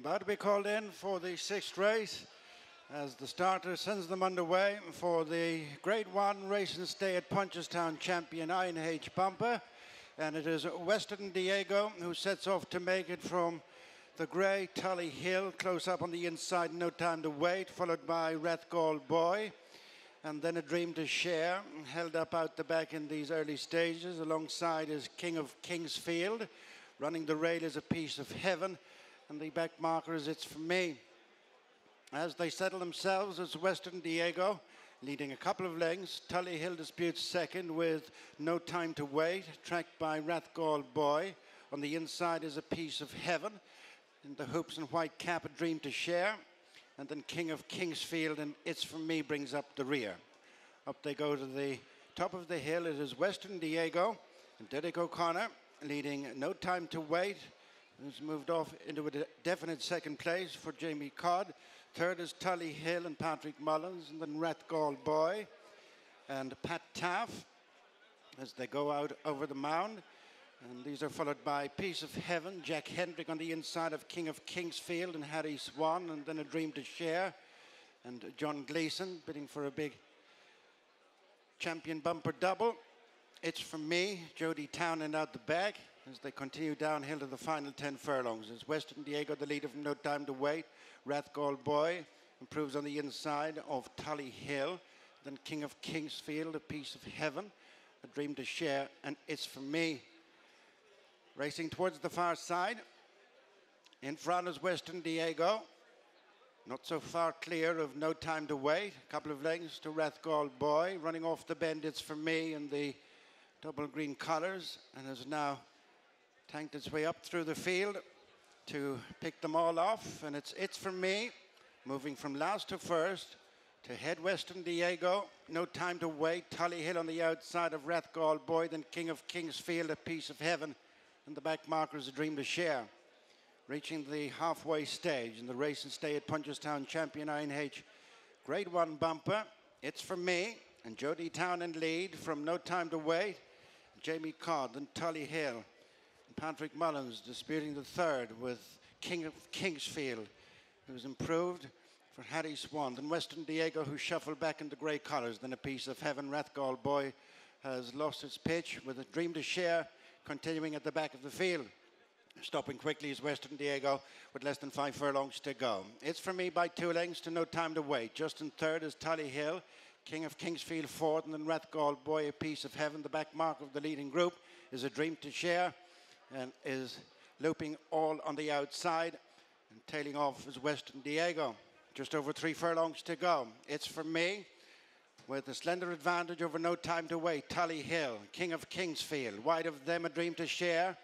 about to be called in for the sixth race as the starter sends them underway for the Grade 1 race and stay at Punchestown champion INH Bumper. And it is Western Diego who sets off to make it from the grey Tully Hill, close up on the inside, no time to wait, followed by Rathgall Boy. And then a dream to share, held up out the back in these early stages. Alongside is King of Kingsfield. Running the rail is a piece of heaven. And the back marker is It's For Me. As they settle themselves, it's Western Diego leading a couple of lengths. Tully Hill disputes second with No Time to Wait, tracked by Rathgall Boy. On the inside is a piece of heaven. In the hoops and white cap, a dream to share. And then King of Kingsfield and It's For Me brings up the rear. Up they go to the top of the hill. It is Western Diego and Derek O'Connor leading No Time to Wait, who's moved off into a definite second place for Jamie Codd. Third is Tully Hill and Patrick Mullins, and then Rathgall Boy and Pat Taaffe as they go out over the mound. And these are followed by Piece of Heaven, Jack Hendrick on the inside of King of Kingsfield and Harry Swan, and then A Dream to Share, and John Gleeson bidding for a big champion bumper double. It's from me, Jody Townend out the back as they continue downhill to the final 10 furlongs. It's Western Diego, the leader from No Time to Wait. Rathgall Boy improves on the inside of Tully Hill. Then King of Kingsfield, a piece of heaven, a dream to share, and it's for me. Racing towards the far side. In front is Western Diego. Not so far clear of no time to wait. A couple of lengths to Rathgall Boy. Running off the bend, it's for me in the double green colours and has now tanked its way up through the field to pick them all off. And it's it's for me, moving from last to first to head west Western Diego. No time to wait. Tully Hill on the outside of Rathgall Boy, then King of Kingsfield, a piece of heaven. And the back marker is a dream to share. Reaching the halfway stage in the race and stay at Punchestown champion INH Grade 1 bumper. It's for me and Jody Townend lead from No Time to Wait. Jamie Codd and Tully Hill. Patrick Mullins disputing the third with King of Kingsfield, who's improved for Harry Swan. And Western Diego, who shuffled back into grey colours. Then a piece of Heaven Rathgall Boy has lost its pitch with a dream to share continuing at the back of the field. Stopping quickly is Western Diego with less than five furlongs to go. It's for me by two lengths to no time to wait. Just in third is Tully Hill, King of Kingsfield fourth, and then Rathgall Boy, a piece of heaven. The back mark of the leading group is a dream to share and is looping all on the outside and tailing off is Western Diego. Just over three furlongs to go. It's for me with a slender advantage over no time to wait. Tully Hill, King of Kingsfield, wide of them a dream to share,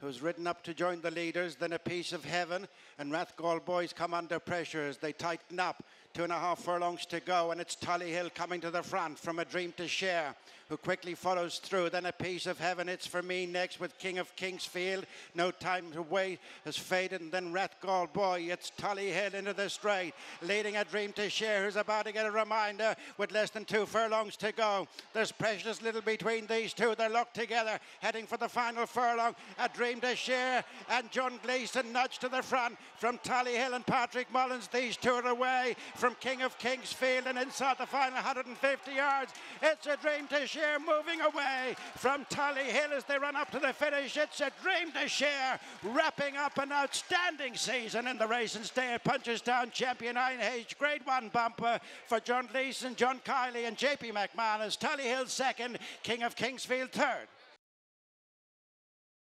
who's ridden up to join the leaders, then a piece of heaven, and Rathgall boys come under pressure as they tighten up. Two and a half furlongs to go, and it's Tully Hill coming to the front from a dream to share, who quickly follows through. Then a piece of heaven. It's for me next with King of Kingsfield. No time to wait has faded, and then Rathgall boy. It's Tully Hill into the straight, leading a dream to share, who's about to get a reminder with less than two furlongs to go. There's precious little between these two. They're locked together, heading for the final furlong. A dream to share, and John Gleeson nudged to the front from Tully Hill and Patrick Mullins. These two are away from King of Kingsfield and inside the final 150 yards. It's a dream to share moving away from Tully Hill as they run up to the finish. It's a dream to share wrapping up an outstanding season in the race and stay at Punchestown champion INH Grade 1 bumper for John Gleeson, John Kiely and JP McManus. Tully Hill second, King of Kingsfield third.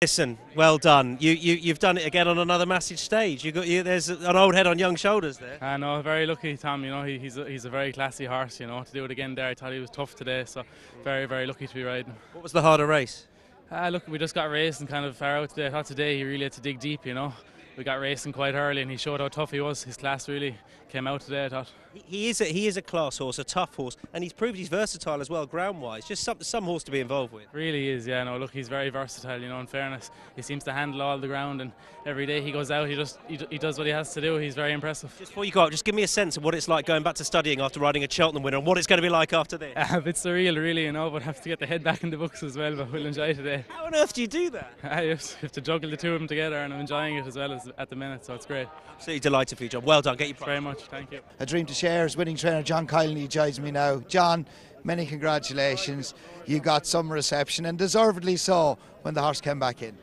Listen, well done. You, you, you've done it again on another massive stage. You got you, there's an old head on young shoulders there. I know, very lucky, Tom. You know, he, he's a, he's a very classy horse. You know, to do it again there, I thought he was tough today. So, very very lucky to be riding. What was the harder race? Ah, look, we just got raced and kind of far out today. I thought today he really had to dig deep. You know, we got racing quite early, and he showed how tough he was. His class really came out today. I thought He is a, he is a class horse, a tough horse, and he's proved he's versatile as well, ground wise. Just some some horse to be involved with. really is. Yeah, no, look, he's very versatile. You know, in fairness, he seems to handle all the ground, and every day he goes out, he just he, he does what he has to do. He's very impressive. Just before you go up, just give me a sense of what it's like going back to studying after riding a Cheltenham winner, and what it's going to be like after this. a bit surreal, really, you know, but have to get the head back in the books as well. But we'll enjoy today. How on earth do you do that? I have have to juggle the two of them together, and I'm enjoying it as well as at the minute. So it's great. Absolutely delighted for you, John. Well done. Get your Thanks very much. Thank you. A dream to share is winning trainer John Kiely joins me now. John, many congratulations. You got some reception and deservedly so when the horse came back in.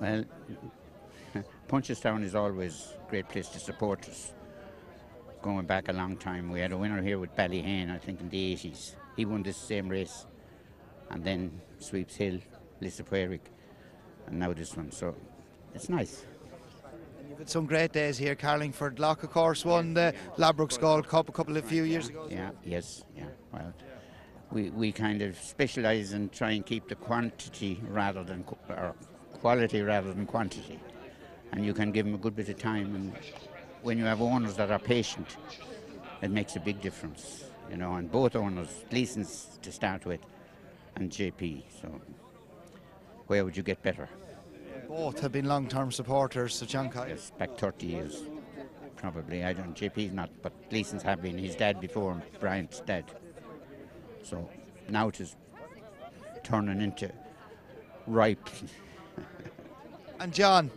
Well, Punchestown is always a great place to support us. Going back a long time, we had a winner here with Ballyhane, I think in the 80s. He won this same race. And then Sweeps Hill, Lisa Lissapueric, and now this one. So it's nice. You've had some great days here. Carlingford Lough, of course, won the Labrooks Gold Cup a couple of few years ago. Yeah, yes, yeah. Well, we, we kind of specialise and try and keep the quantity rather than or quality rather than quantity. And you can give them a good bit of time. And when you have owners that are patient, it makes a big difference. You know, and both owners, Gleeson's to start with, and JP. So where would you get better? Both have been long-term supporters of John Kiely. Yes, back 30 years, probably. I don't. JP's not, but Gleeson's have been. His dad before him, Bryant's dad. So now it is turning into ripe. And John,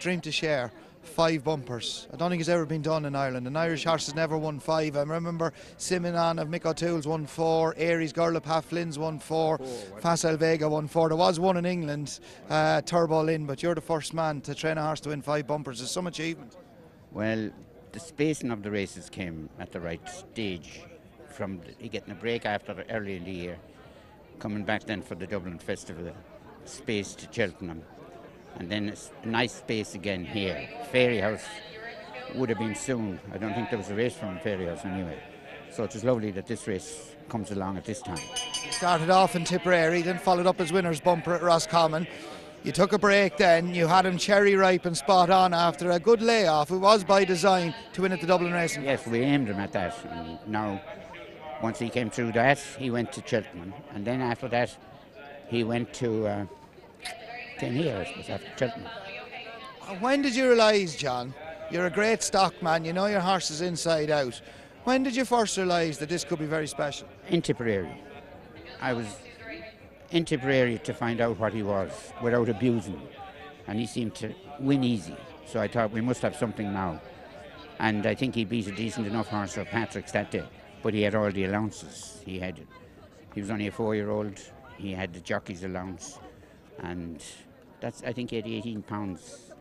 dream to share. Five bumpers. I don't think it's ever been done in Ireland. An Irish horse has never won five. I remember Simonon of Mick O'Toole's won four. Aries Girl of Pat won four. Facile Vega won four. There was one in England, uh, Turbo Lynn, but you're the first man to train a horse to win five bumpers. It's some achievement. Well, the spacing of the races came at the right stage. From the, getting a break after early in the year, coming back then for the Dublin Festival, space to Cheltenham, and then it's a nice space again here. Fairyhouse would have been soon. I don't think there was a race from Fairyhouse anyway. So it is lovely that this race comes along at this time. Started off in Tipperary, then followed up his winner's bumper at Roscommon. You took a break then, you had him cherry ripe and spot on after a good layoff. It was by design to win at the Dublin Racing. Yes, we aimed him at that. And now, once he came through that, he went to Cheltenham. And then after that, he went to uh, came here, I suppose, after Cheltenham. When did you realise, John? You're a great stock man, you know your horse is inside out. When did you first realise that this could be very special? In Tipperary. I was in Tipperary to find out what he was without abusing him. And he seemed to win easy. So I thought we must have something now. And I think he beat a decent enough horse of Patrick's that day. But he had all the allowances. He had he was only a four year old. He had the jockey's allowance. And that's I think he had eighteen pounds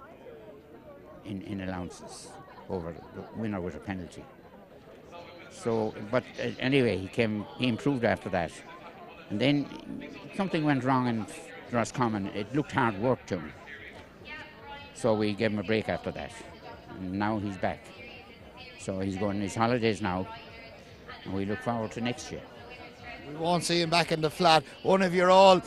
in, in allowances over the winner with a penalty. So, but uh, anyway, he came. He improved after that, and then something went wrong in Roscommon. It looked hard work to him. So we gave him a break after that, and now he's back. So he's going on his holidays now, and we look forward to next year. We won't see him back in the flat. One of your all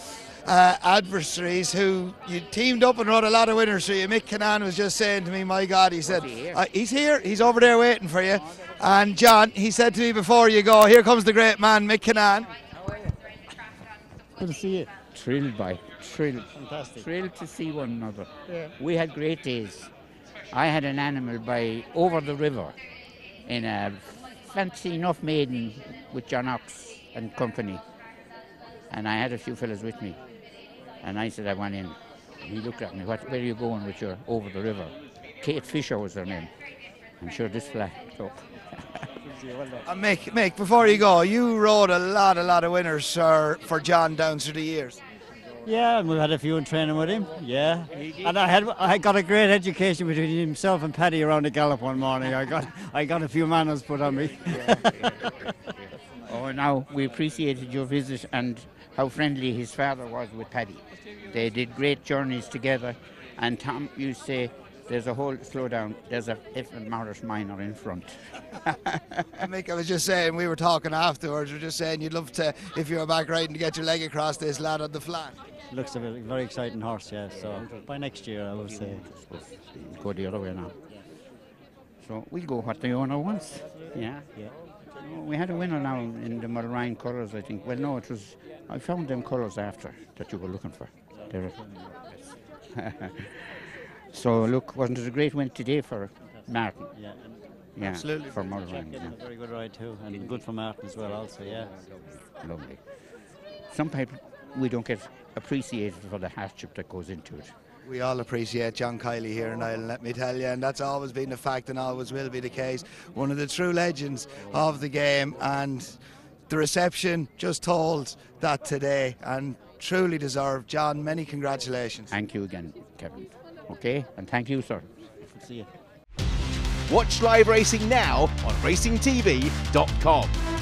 uh, adversaries who you teamed up and wrote a lot of winners for you. Mick Kinane was just saying to me, my God, he said, he here? uh, he's here, he's over there waiting for you. And John, he said to me before you go, here comes the great man, Mick Kinane. Good to see you. Thrilled by, thrilled, Fantastic. thrilled to see one another. Yeah. We had great days. I had an animal by over the river in a fancy enough maiden with John Oxx and company. And I had a few fellas with me. And I said I went in. He looked at me, what, where are you going with your over the river? Kate Fisher was her name. I'm sure this flat up. And Mick, Mick, before you go, you rode a lot, a lot of winners sir, for John down through the years. Yeah, and we had a few in training with him. Yeah, and I had I got a great education between himself and Paddy around the gallop one morning. I got I got a few manners put on me. Now we appreciated your visit and how friendly his father was with Paddy. They did great journeys together, and Tom you say, "There's a whole slow down. There's a F and Morris minor in front." And Mick, I was just saying, we were talking afterwards, We are just saying you'd love to, if you were back riding, to get your leg across this lad on the flat. Looks a very, very exciting horse, yeah. So by next year, I would say. Go the other way now. So we'll go what the owner wants. Yeah. Yeah. We had a winner now in the Mulrine colours, I think. Well, no, it was. I found them colours after that you were looking for. So look, wasn't it a great win today for Martin? Yeah. Yeah, Absolutely. for Mulrine. Yeah. a very good ride too, and good for Martin as well. Also, yeah. Lovely. Some people we don't get appreciated for the hardship that goes into it. We all appreciate John Kiely here in Ireland, let me tell you, and that's always been the fact and always will be the case. One of the true legends of the game, and the reception just told that today, and truly deserved. John, many congratulations. Thank you again, Kevin. Okay, and thank you, sir. See you. Watch live racing now on racingtv.com.